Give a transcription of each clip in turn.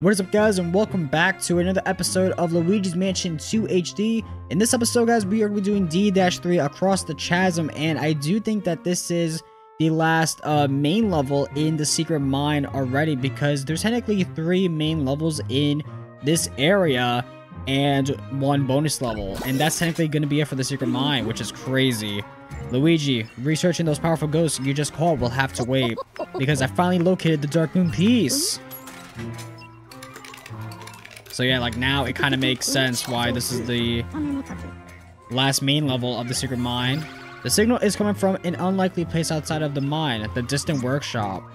What is up guys and welcome back to another episode of Luigi's Mansion 2 HD. In this episode guys we are doing D-3 across the chasm and I do think that this is the last uh, main level in the secret mine already because there's technically three main levels in this area and one bonus level and that's technically going to be it for the secret mine which is crazy. Luigi, researching those powerful ghosts you just called will have to wait because I finally located the Dark Moon piece. So yeah, like now it kind of makes sense why this is the last main level of the secret mine. The signal is coming from an unlikely place outside of the mine, the distant workshop.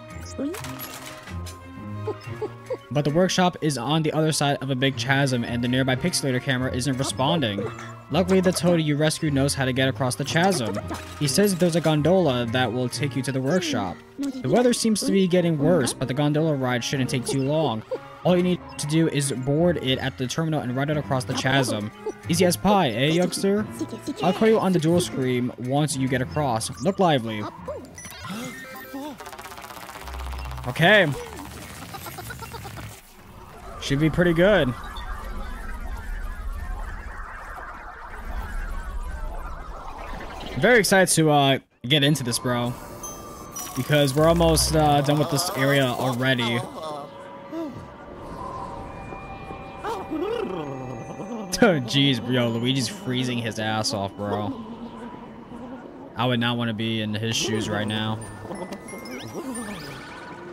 But the workshop is on the other side of a big chasm and the nearby pixelator camera isn't responding. Luckily, the toad you rescued knows how to get across the chasm. He says there's a gondola that will take you to the workshop. The weather seems to be getting worse, but the gondola ride shouldn't take too long. All you need to do is board it at the terminal and ride it across the chasm. Easy as pie, eh, youngster? I'll call you on the dual screen once you get across. Look lively. Okay. Should be pretty good. Very excited to uh, get into this, bro. Because we're almost uh, done with this area already. jeez, bro. Luigi's freezing his ass off, bro. I would not want to be in his shoes right now.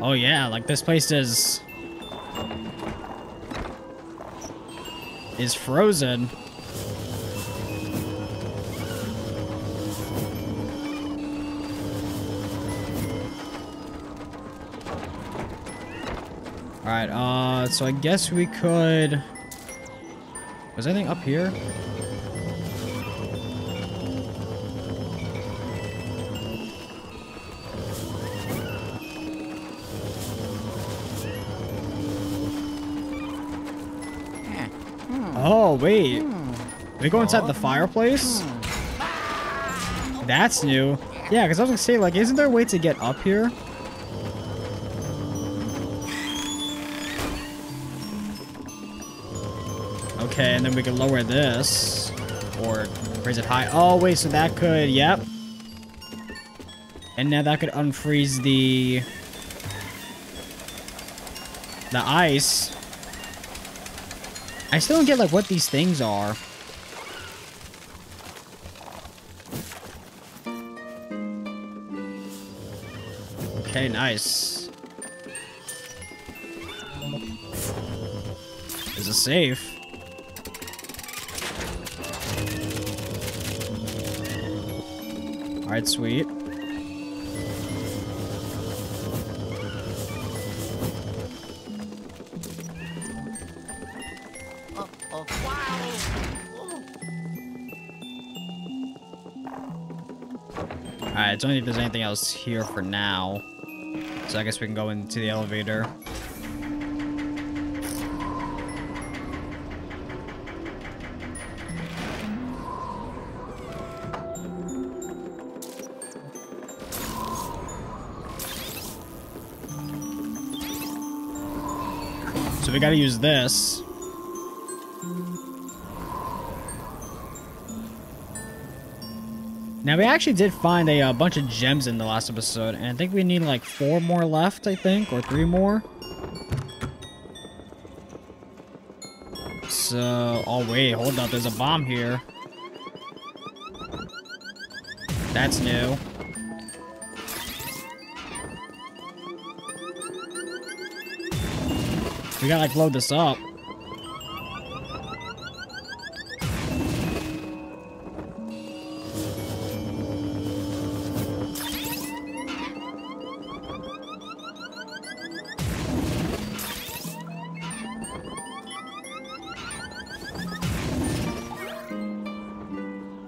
Oh, yeah. Like, this place is... Is frozen. Alright, uh, so I guess we could... Was anything up here? Oh, wait. we go inside the fireplace? That's new. Yeah, because I was going to say, like, isn't there a way to get up here? Okay, and then we can lower this. Or raise it high. Oh, wait, so that could... Yep. And now that could unfreeze the... The ice. I still don't get, like, what these things are. Okay, nice. Is it safe? Alright, sweet. Alright, don't think there's anything else here for now. So I guess we can go into the elevator. So we gotta use this. Now we actually did find a, uh, bunch of gems in the last episode, and I think we need like four more left, I think, or three more. So, oh wait, hold up, there's a bomb here. That's new. We gotta like load this up.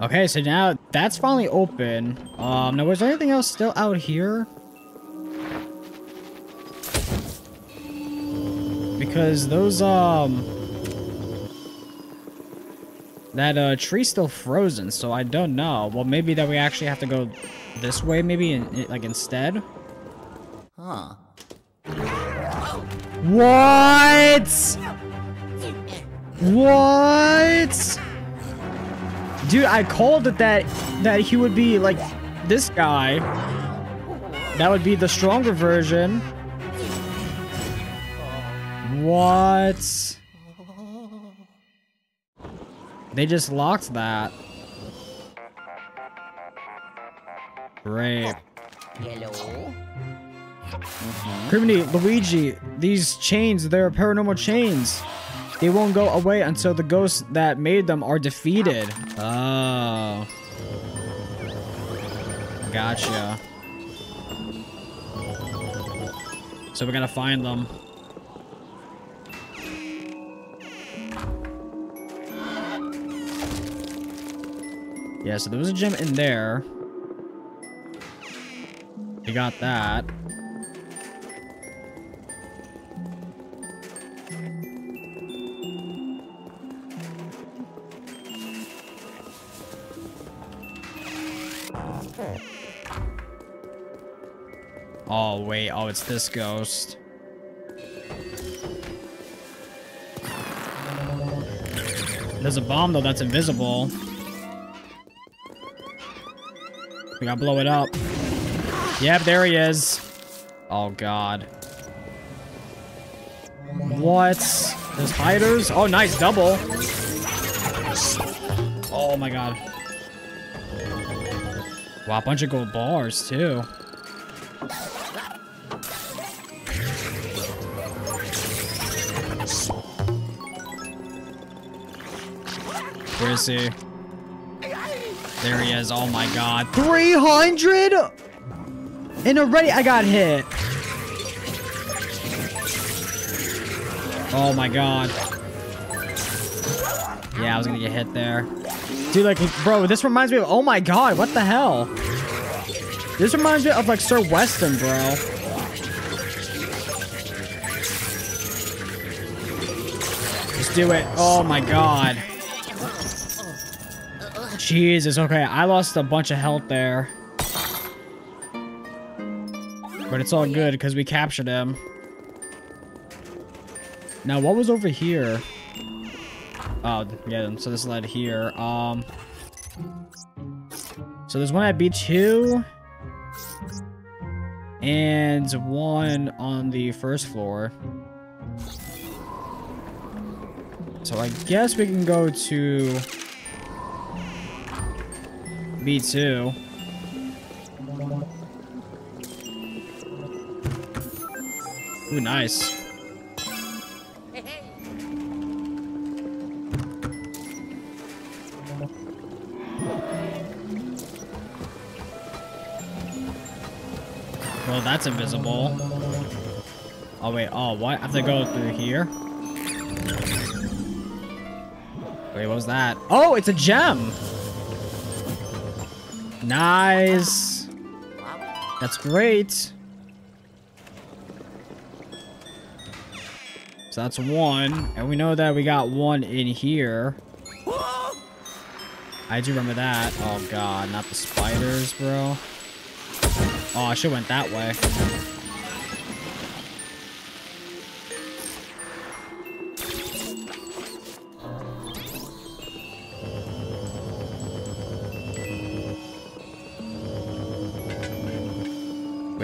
Okay, so now that's finally open. Um, now was there anything else still out here? Because those, um... That, uh, tree's still frozen, so I don't know. Well, maybe that we actually have to go this way, maybe, in, like, instead? Huh. What? What? Dude, I called it that that he would be like this guy. That would be the stronger version. What? They just locked that. Great. Hello? Mm-hmm. Criminy, Luigi, these chains, they're paranormal chains. They won't go away until the ghosts that made them are defeated. Oh. Gotcha. So we gotta find them. Yeah, so there was a gem in there. We got that. Oh, wait. Oh, it's this ghost. There's a bomb, though, that's invisible. We gotta blow it up. Yep, there he is. Oh, God. What? There's hiders? Oh, nice. Double. Oh, my God. Wow, a bunch of gold bars, too. Where is he? There he is. Oh my god. 300? And already I got hit. Oh my god. Yeah, I was gonna get hit there. Dude, like, bro, this reminds me of... Oh my god, what the hell? This reminds me of, like, Sir Weston, bro. Just do it. Oh my god. Jesus, okay, I lost a bunch of health there. But it's all good, because we captured him. Now, what was over here? Oh, yeah, so this led here. Um, So there's one at B2. And one on the first floor. So I guess we can go to... B2. Ooh, nice. Well, that's invisible. Oh, wait. Oh, what? I have to go through here? Wait, what was that? Oh, it's a gem! Nice. That's great. So that's one. And we know that we got one in here. I do remember that. Oh god, not the spiders, bro. Oh, I should went that way.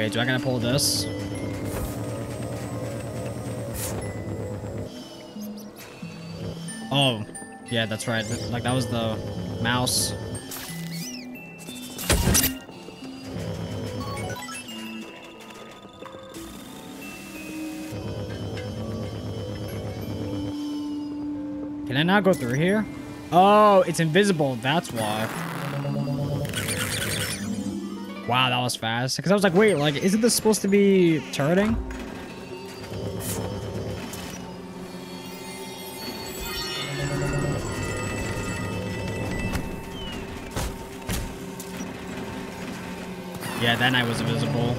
Wait, do I gotta pull this? Oh, yeah, that's right. Like, that was the mouse. Can I not go through here? Oh, it's invisible. That's why. Wow, that was fast. Because I was like, wait, like, isn't this supposed to be turreting? Yeah, then I was invisible.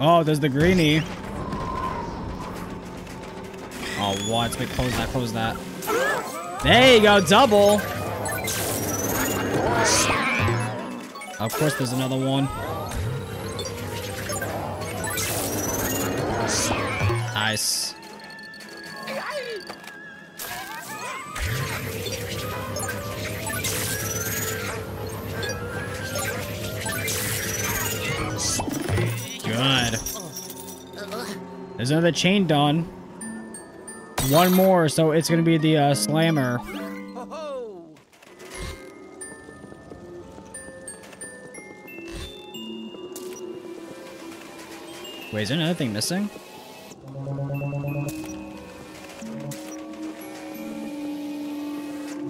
Oh, there's the greenie. What? Wait, close that, close that. There you go, double. Of course, there's another one. Nice. Good. There's another chain done. One more, so it's gonna be the uh, slammer. Wait, is there another thing missing?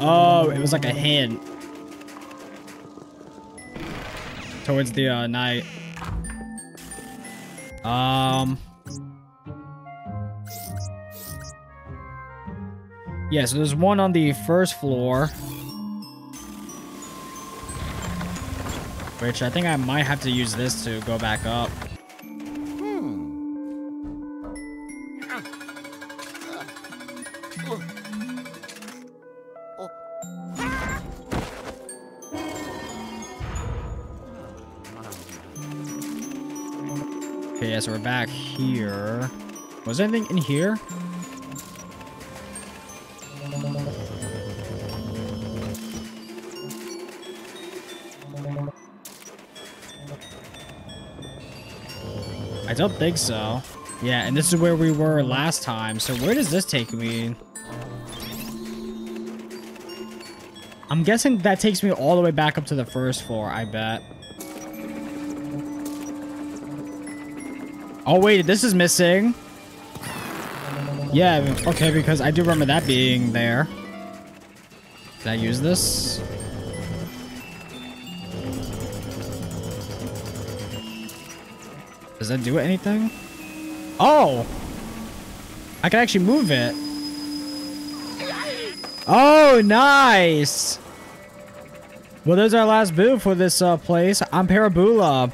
Oh, it was like a hint. Towards the uh, night. Um... Yeah, so there's one on the first floor. Which I think I might have to use this to go back up. Okay, yeah, so we're back here. Was anything in here? I don't think so. Yeah, and this is where we were last time. So where does this take me? I'm guessing that takes me all the way back up to the first floor, I bet. Oh, wait, this is missing. Yeah, okay, because I do remember that being there. Did I use this? Does that do anything? Oh! I can actually move it. Oh, nice! Well, there's our last boo for this uh, place. I'm Parabola.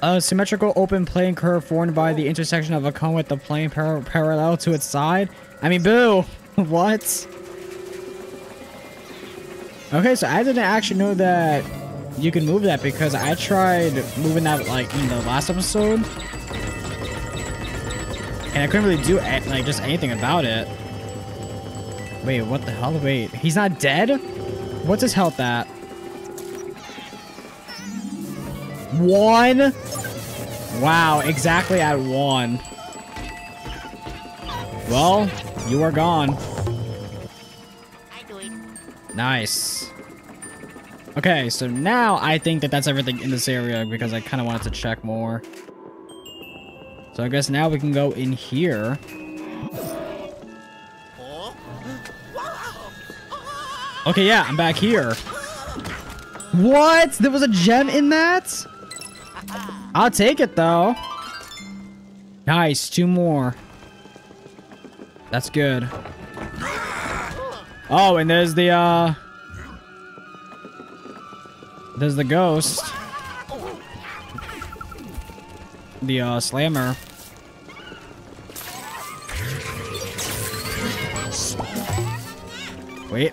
A symmetrical open plane curve formed by the intersection of a cone with the plane par parallel to its side. I mean, boo! what? Okay, so I didn't actually know that you can move that because I tried moving that like in the last episode. And I couldn't really do like just anything about it. Wait, what the hell? Wait, he's not dead? What's his health at? One? Wow, exactly at one. Well, you are gone. Nice. Okay, so now I think that that's everything in this area because I kind of wanted to check more. So I guess now we can go in here. Okay, yeah, I'm back here. What? There was a gem in that? I'll take it, though. Nice, two more. That's good. Oh, and there's the, uh... There's the ghost. The uh, slammer. Wait.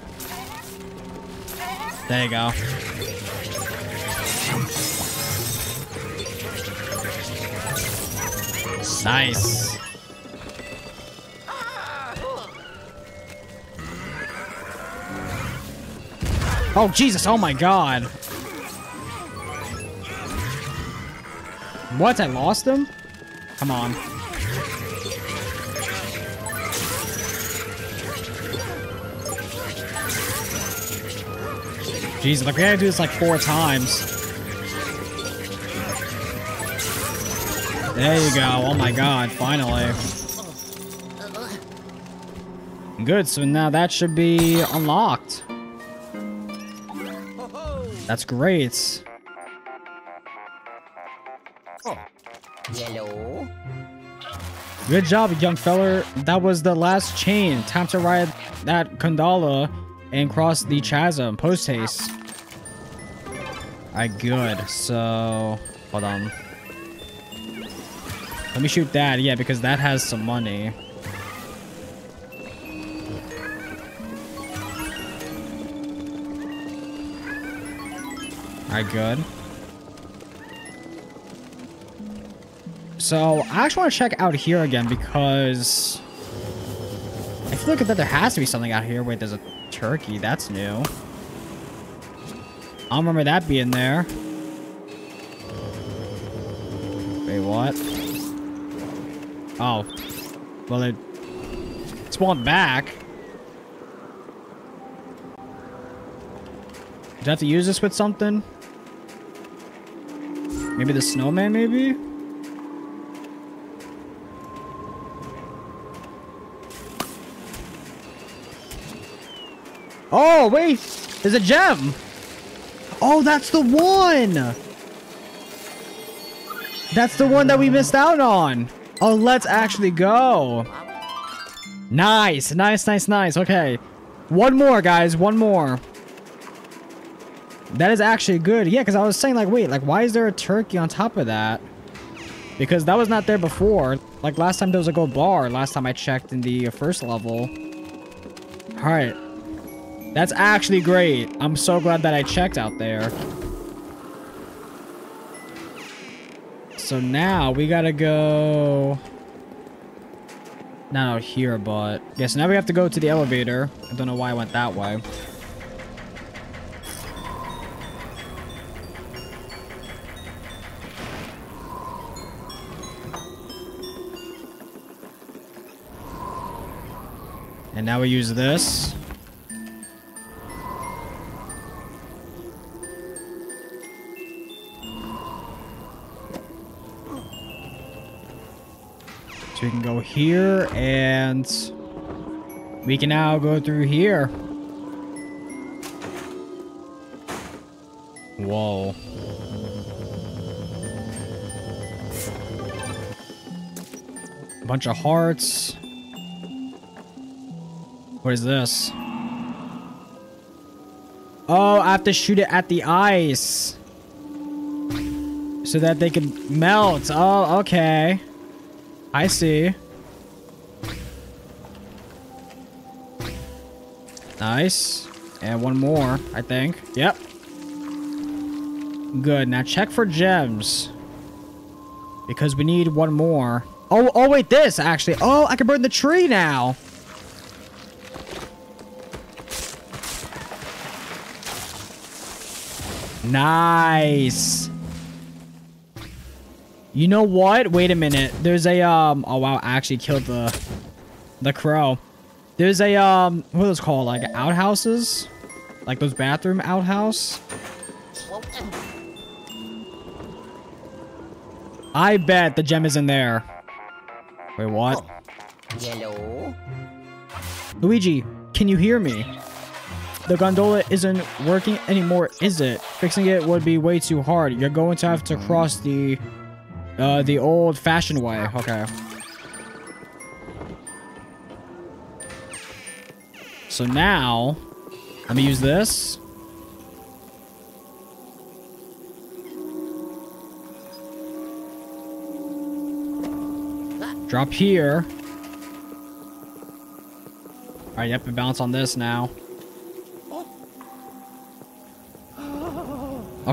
There you go. Nice. Oh, Jesus. Oh, my God. What? I lost him? Come on. Jesus, like we gotta do this like four times. There you go. Oh my god, finally. Good, so now that should be unlocked. That's great. Good job, young feller. That was the last chain. Time to ride that gondola and cross the chasm. Post haste. Alright, good. So, hold on. Let me shoot that. Yeah, because that has some money. Alright, good. So I actually want to check out here again because I feel like that there has to be something out here. Wait, there's a turkey. That's new. I don't remember that being there. Wait, what? Oh. Well, it spawned back. Do I have to use this with something? Maybe the snowman, maybe? Oh, wait! There's a gem! Oh, that's the one! That's the one that we missed out on! Oh, let's actually go! Nice, nice, nice, nice. Okay. One more, guys. One more. That is actually good. Yeah, because I was saying, like, wait, like, why is there a turkey on top of that? Because that was not there before. Like, last time there was a gold bar. Last time I checked in the first level. Alright. That's actually great. I'm so glad that I checked out there. So now we gotta go... Not out here, but... Yes, yeah, so now we have to go to the elevator. I don't know why I went that way. And now we use this. We can go here and we can now go through here. Whoa. A bunch of hearts. What is this? Oh, I have to shoot it at the ice. So that they can melt. Oh, okay. I see. Nice. And one more, I think. Yep. Good. Now check for gems. Because we need one more. Oh, oh wait, this actually. Oh, I can burn the tree now. Nice. You know what? Wait a minute. There's a, um... Oh, wow. I actually killed the... The crow. There's a, um... What those called? Like, outhouses? Like those bathroom outhouse? I bet the gem is in there. Wait, what? Hello? Luigi, can you hear me? The gondola isn't working anymore, is it? Fixing it would be way too hard. You're going to have to cross the uh, the old-fashioned way. Okay. So now, let me use this. Drop here. Alright, you have to bounce on this now.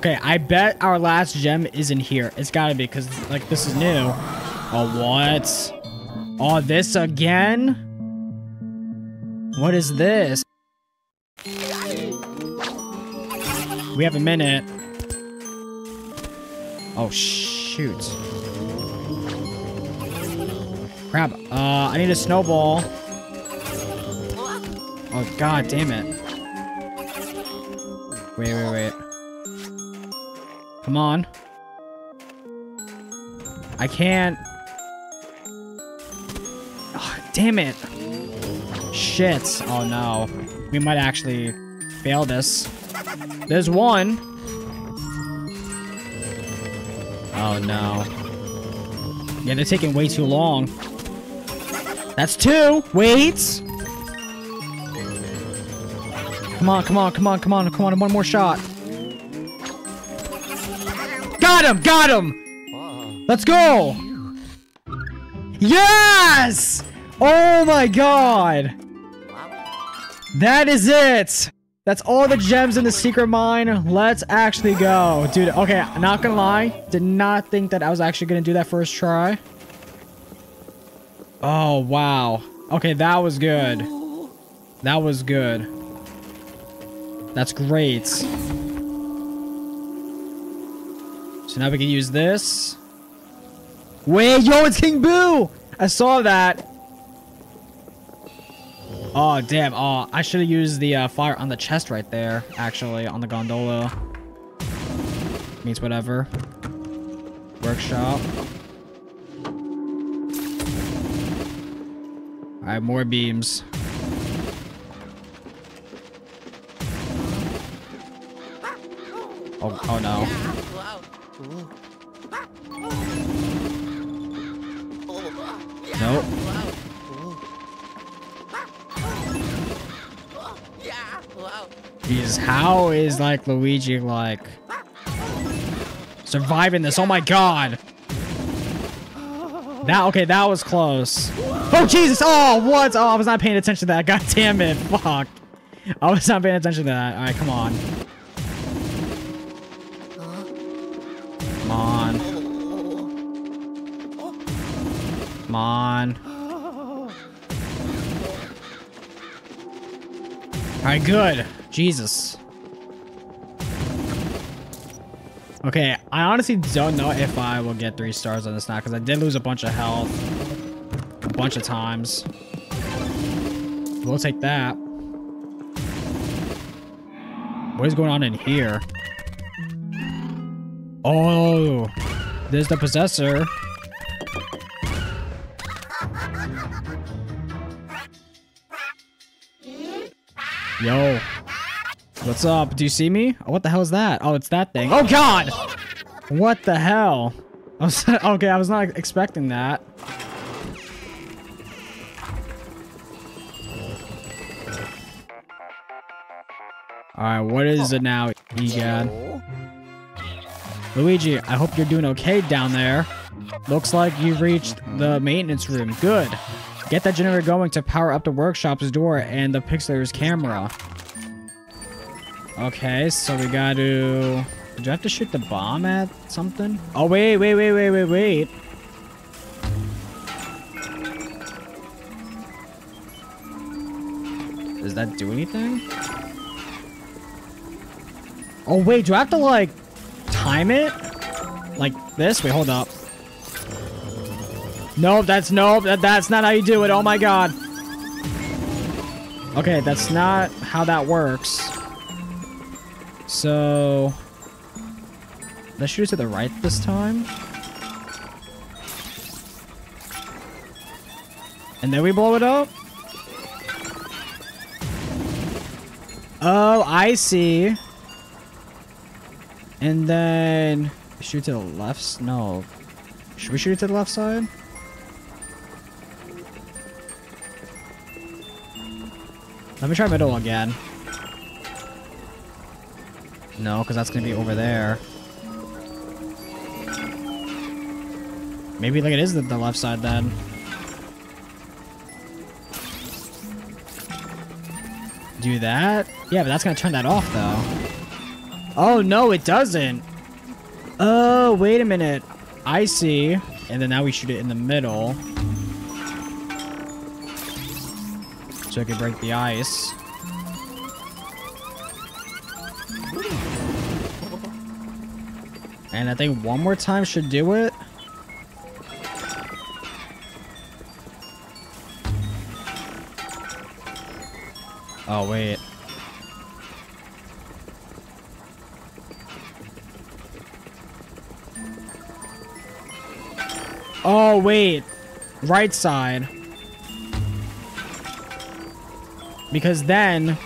Okay, I bet our last gem is in here. It's gotta be, because, like, this is new. Oh, what? Oh, this again? What is this? We have a minute. Oh, shoot. Crap. Uh, I need a snowball. Oh, god damn it. Wait, wait, wait. Come on. I can't. Oh, damn it. Shit. Oh no. We might actually fail this. There's one. Oh no. Yeah, they're taking way too long. That's two. Wait. Come on, come on, come on, come on, come on. One more shot. Got him! Got him! Let's go! Yes! Oh my god! That is it! That's all the gems in the secret mine. Let's actually go. Dude, okay, not gonna lie. Did not think that I was actually gonna do that first try. Oh, wow. Okay, that was good. That was good. That's great. So now we can use this. Wait, yo, it's King Boo! I saw that. Oh, damn. Oh, I should have used the uh, fire on the chest right there, actually, on the gondola. Means whatever. Workshop. Alright, more beams. Oh, oh no. How is like Luigi like surviving this? Oh my god. That okay, that was close. Oh Jesus! Oh what? Oh, I was not paying attention to that. God damn it! Fuck. I was not paying attention to that. All right, come on. Come on. Come on. All right, good. Jesus. Okay, I honestly don't know if I will get three stars on this now because I did lose a bunch of health a bunch of times. We'll take that. What is going on in here? Oh, there's the possessor. Yo. What's up? Do you see me? Oh, what the hell is that? Oh, it's that thing. Oh, God! What the hell? I was, okay, I was not expecting that. Alright, what is it now, Egad? Luigi, I hope you're doing okay down there. Looks like you've reached the maintenance room. Good. Get that generator going to power up the workshop's door and the Pixelator's camera. Okay, so we got to... Do I have to shoot the bomb at something? Oh, wait, wait, wait, wait, wait, wait. Does that do anything? Oh, wait, do I have to, like, time it? Like this? Wait, hold up. No, that's no, that, that's not how you do it. Oh my god. Okay, that's not how that works. So... Let's shoot it to the right this time. And then we blow it up? Oh, I see. And then... Shoot to the left? No. Should we shoot it to the left side? Let me try middle again. No, because that's going to be over there. Maybe like it is the, the left side then. Do that? Yeah, but that's going to turn that off though. Oh, no, it doesn't. Oh, wait a minute. I see. And then now we shoot it in the middle. So I can break the ice. And I think one more time should do it. Oh, wait. Oh, wait. Right side. Because then,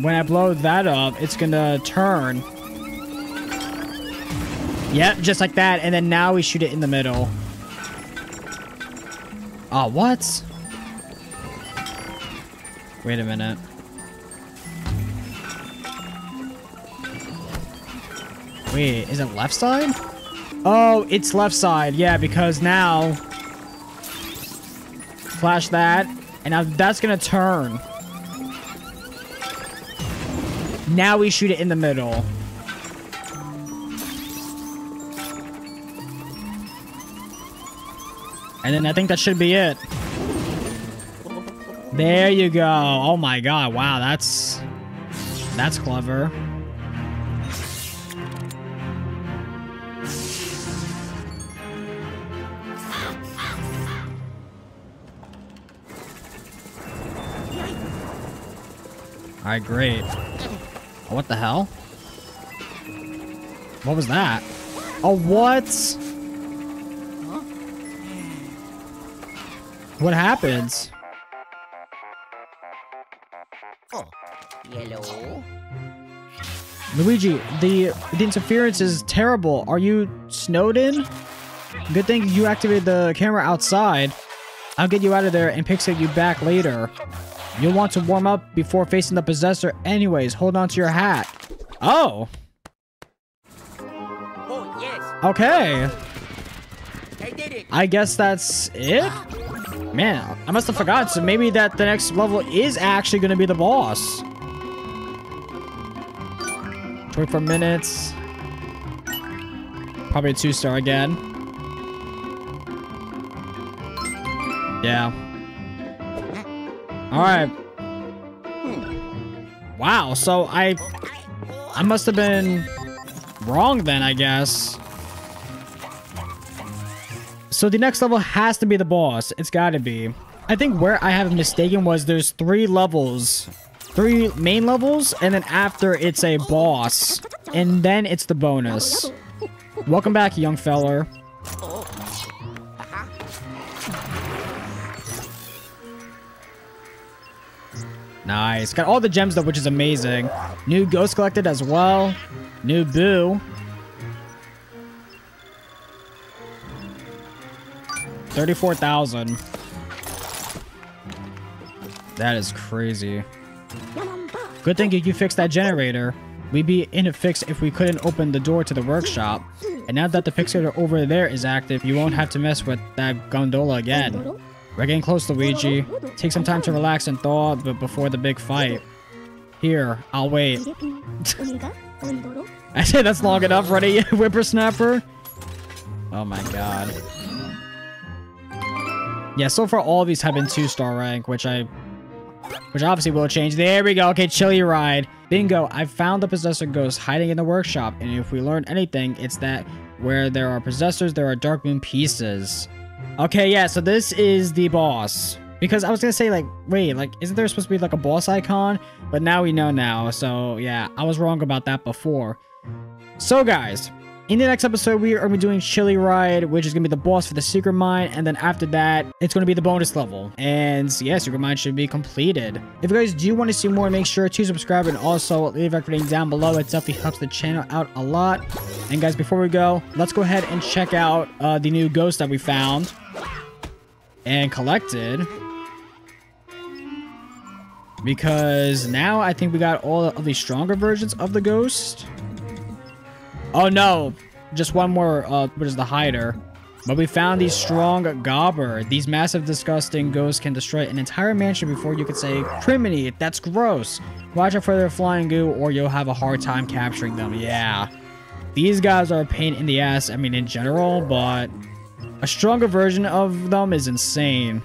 when I blow that up, it's gonna turn. Yep, just like that. And then now we shoot it in the middle. Oh, what? Wait a minute. Wait, is it left side? Oh, it's left side. Yeah, because now... Flash that. And now that's gonna turn. Now we shoot it in the middle. And then I think that should be it. There you go. Oh my god. Wow, that's... That's clever. Alright, great. Oh, what the hell? What was that? Oh, what? What happens? Yellow. Luigi, the the interference is terrible. Are you snowed in? Good thing you activated the camera outside. I'll get you out of there and pixel you back later. You'll want to warm up before facing the possessor anyways. Hold on to your hat. Oh, Oh, yes. okay. I did it. I guess that's it? Man, I must have forgot. So maybe that the next level is actually going to be the boss. 24 minutes. Probably a two star again. Yeah. All right. Wow. So I, I must have been wrong then, I guess. So the next level has to be the boss. It's got to be. I think where I have mistaken was there's three levels. Three main levels, and then after it's a boss. And then it's the bonus. Welcome back, young feller. Nice. Got all the gems though, which is amazing. New ghost collected as well. New boo. 34,000. That is crazy. Good thing you fixed that generator. We'd be in a fix if we couldn't open the door to the workshop. And now that the Pixelator over there is active, you won't have to mess with that gondola again. We're getting close, to Luigi. Take some time to relax and thaw but before the big fight. Here, I'll wait. I say that's long enough, ready, whippersnapper? Oh my god. Yeah, so far all of these have been two-star rank, which I... Which obviously will change. There we go. Okay, chilly ride. Bingo. I found the possessor ghost hiding in the workshop. And if we learn anything, it's that where there are possessors, there are dark moon pieces. Okay, yeah, so this is the boss. Because I was gonna say, like, wait, like, isn't there supposed to be, like, a boss icon? But now we know now, so, yeah, I was wrong about that before. So, guys, in the next episode, we are going to be doing Chilly Ride, which is going to be the boss for the Secret Mine. And then after that, it's going to be the bonus level. And yeah, Secret Mine should be completed. If you guys do want to see more, make sure to subscribe and also leave a rating down below. It definitely helps the channel out a lot. And guys, before we go, let's go ahead and check out uh, the new ghost that we found and collected. Because now I think we got all of the stronger versions of the ghost. Oh no, just one more, uh, what is the hider? But we found these strong gobber. These massive, disgusting ghosts can destroy an entire mansion before you could say, Criminy, that's gross. Watch out for their flying goo or you'll have a hard time capturing them. Yeah. These guys are a pain in the ass, I mean, in general, but a stronger version of them is insane.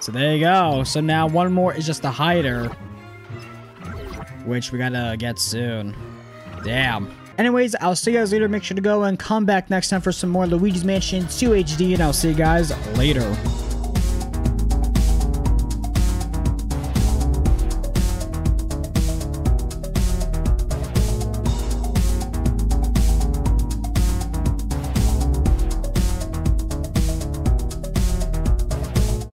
So there you go. So now one more is just the hider. Which we gotta get soon. Damn. Anyways, I'll see you guys later. Make sure to go and come back next time for some more Luigi's Mansion 2 HD, and I'll see you guys later.